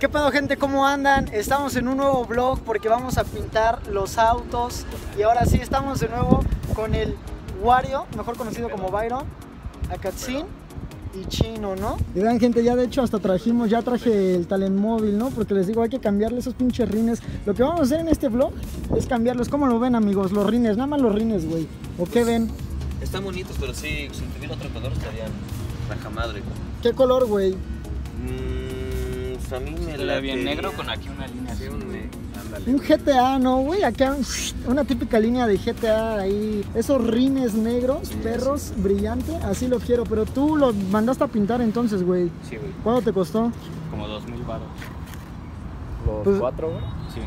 ¿Qué pedo gente? ¿Cómo andan? Estamos en un nuevo vlog porque vamos a pintar los autos y ahora sí estamos de nuevo con el Wario, mejor conocido como Byron, Akatsin y Chino, ¿no? Y vean gente, ya de hecho hasta trajimos, ya traje el talent móvil, ¿no? Porque les digo, hay que cambiarle esos pinches rines. Lo que vamos a hacer en este vlog es cambiarlos. ¿Cómo lo ven amigos? Los rines, nada más los rines, güey. ¿O qué ven? Están bonitos, pero sí, si tuviera otro color estarían raja madre. ¿Qué color, güey? Mmm, pues a mí me la bien negro con aquí una línea Sí, así. un, GTA, ¿no, güey? Acá una típica línea de GTA ahí. Esos rines negros, Sí, perros, brillante, así lo quiero. Pero tú lo mandaste a pintar entonces, güey. Sí, güey. ¿Cuánto te costó? Como dos mil baros. Los Pues- cuatro, güey. Sí.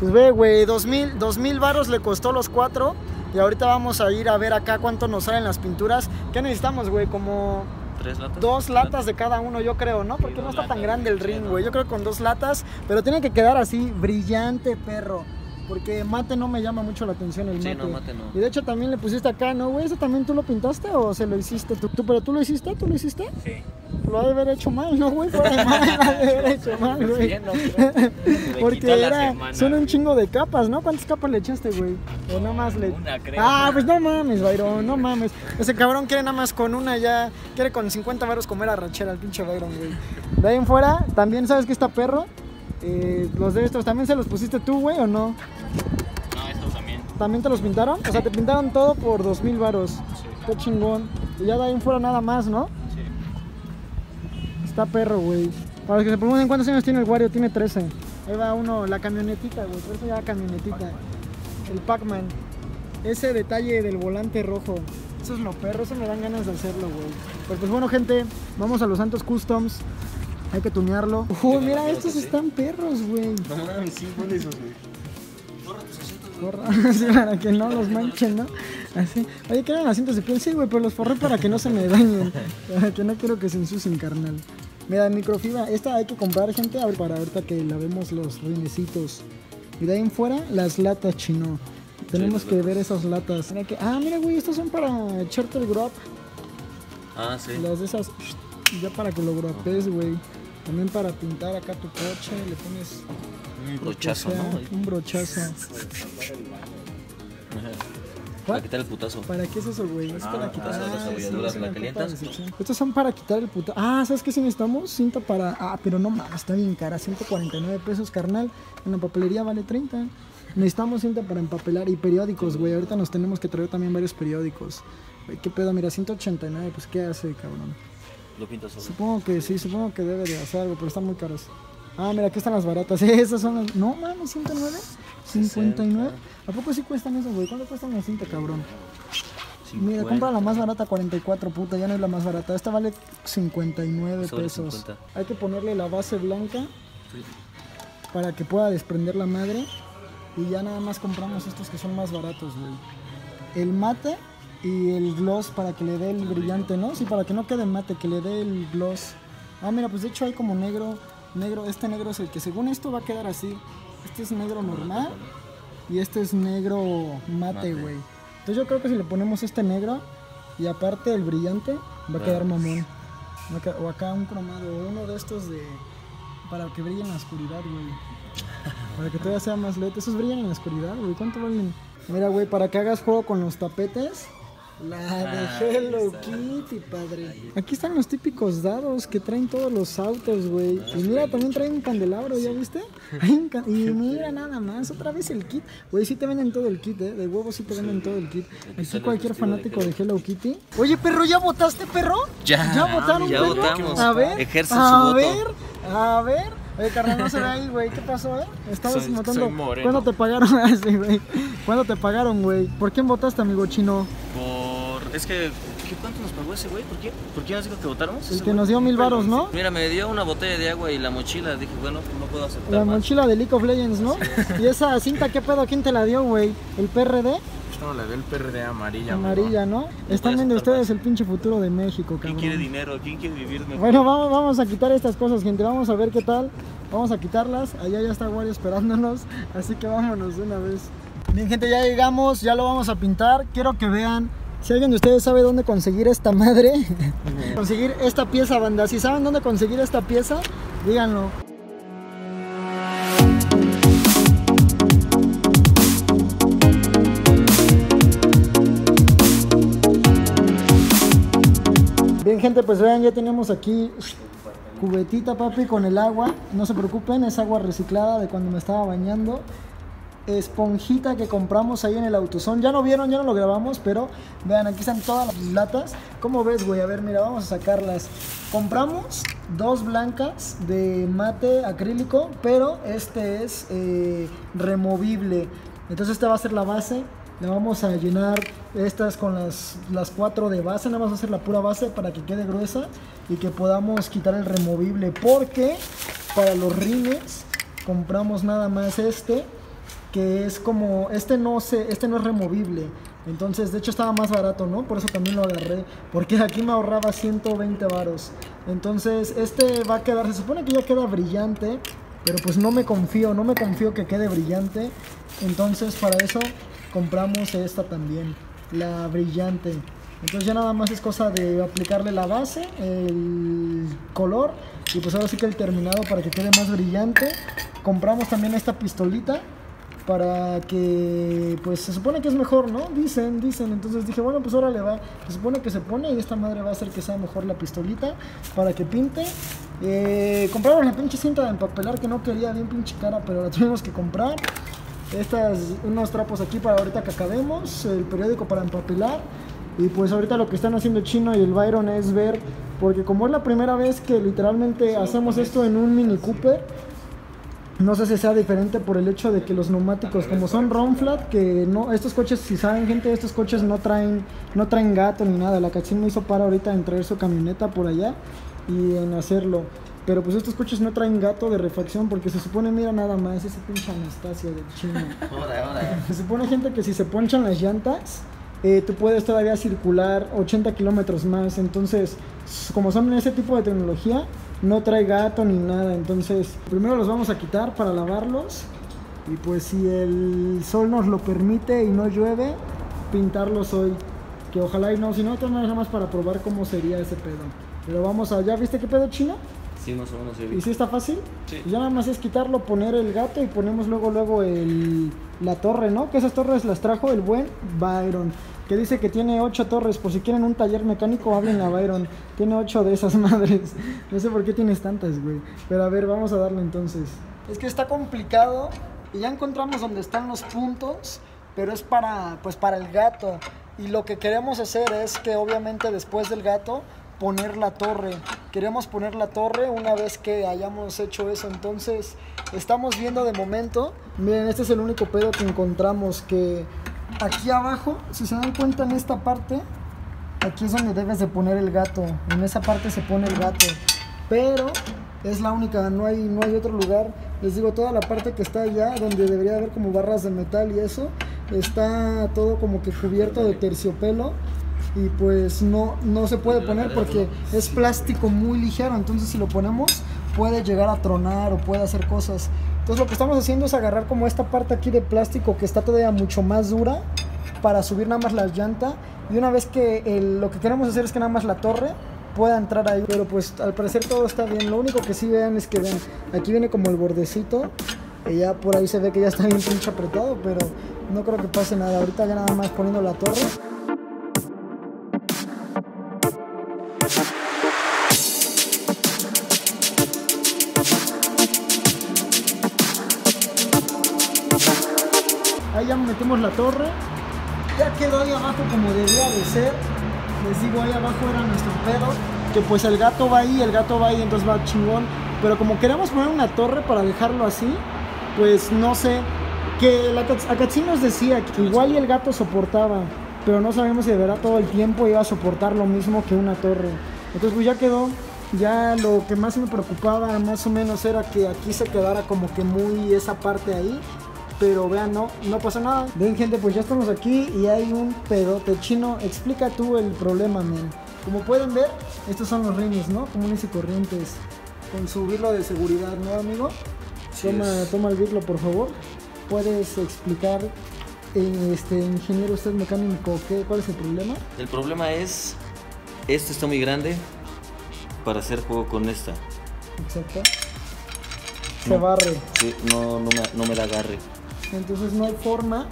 Pues ve, güey, dos mil, dos mil varos le costó los cuatro. Y ahorita vamos a ir a ver acá cuánto nos salen las pinturas. ¿Qué necesitamos, güey? Como ¿Tres latas? dos latas de cada uno, yo creo, ¿no? Porque Sí, no está tan grande el ring, güey. Yo creo que con dos latas, pero tiene que quedar así, brillante, perro. Porque mate no me llama mucho la atención el Sí, mate. no, mate no. Y de hecho también le pusiste acá, ¿no, güey? ¿Eso también tú lo pintaste o se lo hiciste tú? ¿Tú- ¿Pero tú lo hiciste? ¿Tú lo hiciste? Sí. Lo ha de haber hecho mal, ¿no, güey? Lo ha de haber hecho mal, güey. Bien, no, Porque era, semana, son un chingo de capas, ¿no? ¿Cuántas capas le echaste, güey? O nada más le... Una, creo. Ah, pues no mames, Byron, no mames. Ese cabrón quiere nada más con una ya, quiere con 50 varos comer arrachera al pinche Byron, güey. De ahí en fuera, también sabes que está perro. Eh, los de estos, ¿también se los pusiste tú, güey, o no? No, estos también. ¿También te los pintaron? O sea, te pintaron todo por 2000 varos. Sí. Qué chingón. Y ya de ahí en fuera nada más, ¿no? Sí. Está perro, güey. Para los que se pregunten cuántos años tiene el Wario, tiene 13. Ahí va uno, la camionetita, güey. Por eso ya camionetita. El Pac-Man. Ese detalle del volante rojo. Eso es lo perro, eso me dan ganas de hacerlo, güey. Pero pues bueno, gente, vamos a los Santos Customs. Hay que tunearlo. Uy, mira, estos están perros, güey. No mames, sí, pon esos, güey. Forra, así para que no los manchen, ¿no? Así. Oye, que eran asientos de piel, sí, güey, pero los forré para que no se me dañen. Para que no quiero que se ensucien, carnal. Mira, microfibra, esta hay que comprar, gente, a ver, para ahorita que lavemos los rinecitos. Y de ahí en fuera, las latas chino. Tenemos Sí, que ver esas latas. Mira que, ah, mira, güey, estos son para echarte el grab. Ah, sí. Las de esas, ya para que lo grapes, güey. También para pintar acá tu coche, le pones Un brochazo, sea, ¿no? Un brochazo. Para quitar el putazo. ¿Para qué es eso, güey? Es Ah, para quitar ah, las abolladuras, sí, ¿la calientas? Estos son para quitar el puta. Ah, ¿sabes qué sí necesitamos? Cinta para. Ah, pero no mames, está bien cara. 149 pesos, carnal. En la papelería vale 30. Necesitamos cinta para empapelar y periódicos, güey. Ahorita nos tenemos que traer también varios periódicos. ¿Qué pedo? Mira, 189, pues ¿qué hace, cabrón? Lo pintas solo. Supongo que sí, supongo que debe de hacer algo, pero están muy caros. Ah, mira, aquí están las baratas. Esas son las... No, mames, 109. 59. ¿A poco sí cuestan eso, güey? ¿Cuánto cuestan la cinta, cabrón? Mira, 50. compra la más barata, 44, puta, ya no es la más barata. Esta vale 59 Sobre pesos. 50. Hay que ponerle la base blanca para que pueda desprender la madre. Y ya nada más compramos estos que son más baratos, güey. El mate y el gloss para que le dé el brillante, ¿no? Sí, para que no quede mate, que le dé el gloss. Ah, mira, pues de hecho hay como negro, negro, este negro es el que según esto va a quedar así. Este es negro normal y este es negro mate, güey. Entonces yo creo que si le ponemos este negro y aparte el brillante, va a quedar mamón. Va a quedar- O acá un cromado, uno de estos de... Para que brille en la oscuridad, güey. Para que todavía sea más LED. Esos brillan en la oscuridad, güey. ¿Cuánto valen? Mira, güey, para que hagas juego con los tapetes. La de Ah, Hello ahí está. Kitty, padre. Aquí están los típicos dados que traen todos los autos, güey. Y mira, también traen un candelabro, ¿ya viste? Hay un ca- y mira nada más, otra vez el kit. Güey, sí te venden todo el kit, ¿eh? De huevos sí te venden todo el kit. Aquí cualquier de fanático de Hello Kitty. Oye, perro, ¿ya votaste, perro? Ya. ¿Ya votaron, Ya perro? votamos. A ver, Ejerce a su voto. ver, a ver. Oye, carnal, no se ve ahí, güey. ¿Qué pasó, eh? Estabas Soy- votando. soy. ¿Cuándo te pagaron? Ah, sí, güey. ¿Cuándo te pagaron, güey? ¿Por quién votaste, amigo chino? Por. Es que. ¿Qué cuánto nos pagó ese güey? ¿Por qué? ¿Por qué nos dijo que votáramos? El que nos dio mil varos, ¿no? Mira, me dio una botella de agua y la mochila. Dije, bueno, no puedo aceptar La más. mochila de League of Legends, ¿no? Y esa cinta, ¿qué pedo? ¿Quién te la dio, güey? ¿El PRD? No, la del PRD amarilla. Amarilla, ¿no? Están viendo ustedes el pinche futuro de México, ¿Quién quiere cabrón. dinero? ¿Quién quiere vivir mejor? Bueno, vamos, vamos a quitar estas cosas, gente. Vamos a ver qué tal. Vamos a quitarlas. Allá ya está Wario esperándonos. Así que vámonos de una vez. Bien, gente, ya llegamos. Ya lo vamos a pintar. Quiero que vean. Si alguien de ustedes sabe dónde conseguir esta madre, conseguir esta pieza, banda. Si saben dónde conseguir esta pieza, díganlo. Bien, gente, pues vean, ya tenemos aquí cubetita, papi, con el agua. No se preocupen, es agua reciclada de cuando me estaba bañando. Esponjita que compramos ahí en el autosón. Ya no vieron, ya no lo grabamos, pero vean, aquí están todas las latas. ¿Cómo ves, güey? A ver, mira, vamos a sacarlas. Compramos dos blancas de mate acrílico, pero este es eh, removible. Entonces esta va a ser la base. Le vamos a llenar estas con las, las cuatro de base. Nada más va a ser la pura base para que quede gruesa y que podamos quitar el removible. Porque para los rines compramos nada más este que es como este no se este no es removible. Entonces de hecho estaba más barato no por eso también lo agarré porque aquí me ahorraba 120 varos. Entonces este va a quedar se supone que ya queda brillante pero pues no me confío no me confío que quede brillante. Entonces para eso compramos esta también la brillante. Entonces ya nada más es cosa de aplicarle la base el color y pues ahora sí que el terminado para que quede más brillante. Compramos también esta pistolita para que pues se supone que es mejor, ¿no? Dicen, dicen. Entonces dije, bueno, pues ahora le va. Se supone que se pone y esta madre va a hacer que sea mejor la pistolita para que pinte. Eh, compramos la pinche cinta de empapelar que no quería, bien pinche cara, pero la tuvimos que comprar. Estas, unos trapos aquí para ahorita que acabemos, el periódico para empapelar. Y pues ahorita lo que están haciendo Chino y el Byron es ver, porque como es la primera vez que literalmente hacemos esto en un Mini Cooper, no sé si sea diferente por el hecho de que los neumáticos, como son Ronflat, que no, estos coches, si saben gente, estos coches no traen, no traen gato ni nada. La cachín me hizo para ahorita en traer su camioneta por allá y en hacerlo. Pero pues estos coches no traen gato de refacción porque se supone, mira nada más, ese pinche Anastasio de China. Se supone gente que si se ponchan las llantas, eh, tú puedes todavía circular 80 kilómetros más. Entonces, como son ese tipo de tecnología, no trae gato ni nada. Entonces, primero los vamos a quitar para lavarlos. Y pues si el sol nos lo permite y no llueve, pintarlos hoy. Que ojalá y no, si no, nada más para probar cómo sería ese pedo. Pero vamos allá, ¿viste qué pedo chino? Sí, más o menos ¿Y si está fácil? Sí. Ya nada más es quitarlo, poner el gato y ponemos luego luego el, la torre, ¿no? Que esas torres las trajo el buen Byron. Que dice que tiene ocho torres. Por si quieren un taller mecánico, hablen a Byron. Tiene ocho de esas madres. No sé por qué tienes tantas, güey. Pero a ver, vamos a darle entonces. Es que está complicado. Y ya encontramos donde están los puntos. Pero es para, pues para el gato. Y lo que queremos hacer es que obviamente después del gato poner la torre. Queremos poner la torre una vez que hayamos hecho eso. Entonces, estamos viendo de momento. Miren, este es el único pedo que encontramos que aquí abajo, si se dan cuenta en esta parte, aquí es donde debes de poner el gato. En esa parte se pone el gato. Pero es la única, no hay, no hay otro lugar. Les digo, toda la parte que está allá, donde debería haber como barras de metal y eso, está todo como que cubierto de terciopelo y pues no, no se puede poner porque es plástico muy ligero, entonces si lo ponemos puede llegar a tronar o puede hacer cosas. Entonces lo que estamos haciendo es agarrar como esta parte aquí de plástico que está todavía mucho más dura para subir nada más la llanta y una vez que el- lo que queremos hacer es que nada más la torre pueda entrar ahí, pero pues al parecer todo está bien. Lo único que sí vean es que vean, aquí viene como el bordecito y ya por ahí se ve que ya está bien pinche apretado, pero no creo que pase nada. Ahorita ya nada más poniendo la torre. Metemos la torre. Ya quedó ahí abajo como debía de ser. Les digo, ahí abajo era nuestro pedo. Que pues el gato va ahí, el gato va ahí, entonces va chingón. Pero como queremos poner una torre para dejarlo así, pues no sé. Que la Akatsi nos decía que igual el gato soportaba. Pero no sabemos si de verdad todo el tiempo iba a soportar lo mismo que una torre. Entonces pues ya quedó. Ya lo que más me preocupaba más o menos era que aquí se quedara como que muy esa parte ahí. Pero vean, no, no pasa nada. Ven gente, pues ya estamos aquí y hay un pedote chino. Explica tú el problema, men. Como pueden ver, estos son los rines, ¿no? Comunes y corrientes. Con su birlo de seguridad, ¿no, amigo? Sí toma, es. toma el birlo, por favor. ¿Puedes explicar, eh, este ingeniero, usted mecánico, qué, cuál es el problema? El problema es, este está muy grande para hacer juego con esta. Exacto. Se No. barre. Sí, no, no, me, no me da agarre. Entonces no hay forma,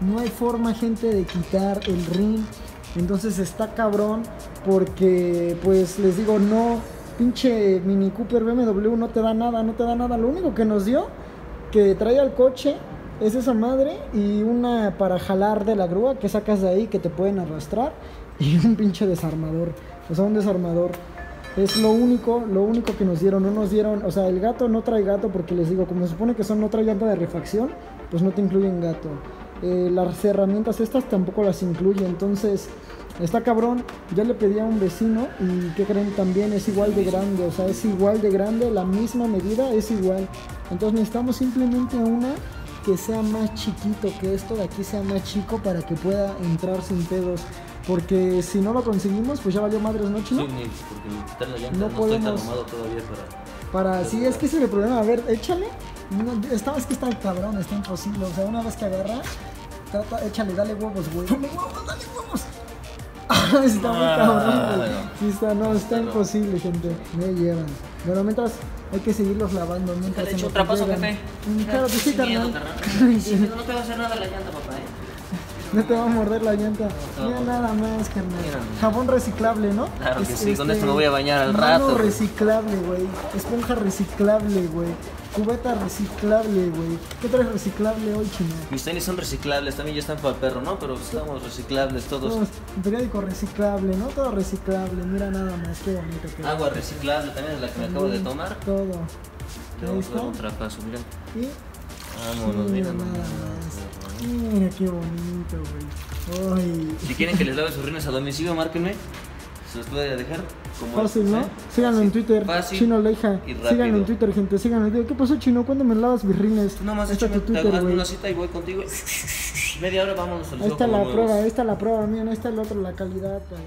no hay forma, gente, de quitar el ring. Entonces está cabrón porque pues les digo, no, pinche Mini Cooper BMW no te da nada, no te da nada. Lo único que nos dio, que trae al coche, es esa madre y una para jalar de la grúa que sacas de ahí que te pueden arrastrar y un pinche desarmador, o sea, un desarmador. Es lo único, lo único que nos dieron, no nos dieron, o sea, el gato no trae gato porque les digo, como se supone que son otra llanta de refacción, pues no te incluyen gato. Eh, las herramientas estas tampoco las incluye, entonces está cabrón. Ya le pedí a un vecino y que creen también es igual de grande, o sea, es igual de grande, la misma medida es igual. Entonces necesitamos simplemente una que sea más chiquito, que esto de aquí sea más chico para que pueda entrar sin pedos. Porque si no lo conseguimos, pues ya valió madres, ¿no, chino? Sí, porque la llanta No no, podemos. estoy tan todavía para. Para, sí, es que ese es el problema. A ver, échale. No, esta vez que está cabrón, está imposible. O sea, una vez que agarra, trata, échale, dale huevos, güey. Dale huevos, dale huevos. Ah, está muy cabrón, güey. Sí, está, no, está imposible, gente. Me llevan. Bueno, mientras hay que seguirlos lavando. Mientras ¿Le echo otra que paso, jefe? Claro que sí, carnal. carnal. Sí, no te va a hacer nada la llanta, papá, ¿eh? No te va a morder la llanta. te Mira nada más, carnal. Jabón reciclable, ¿no? Claro que sí, con este, esto me voy a bañar al mano rato, güey. reciclable, güey. Esponja reciclable, güey. Cubeta reciclable, güey. ¿Qué traes reciclable hoy, chino? Mis tenis son reciclables, también ya están para el perro, ¿no? Pero estamos reciclables todos. Todos, periódico reciclable, ¿no? Todo reciclable. Mira nada más, qué bonito que Agua reciclable también es la que me acabo de tomar. Todo. A un trapazo, mira. Y Vámonos, mira mira. nada más. Mira qué bonito, güey. Ay. Si quieren que les lave sus rines a domicilio, márquenme. Se los voy a dejar. Como Fácil, ¿no? ¿eh? Síganlo en. Twitter. Fácil Chino Leija. Síganlo en Twitter, gente. Síganlo. Digo, ¿Qué pasó, Chino? ¿Cuándo me lavas mis rines? No más Ahí está échame, tu Twitter, güey. una cita y voy contigo. Media hora vámonos al Ahí está la nuevos. prueba, ahí está la prueba, miren, ahí está el otro, la calidad, padre.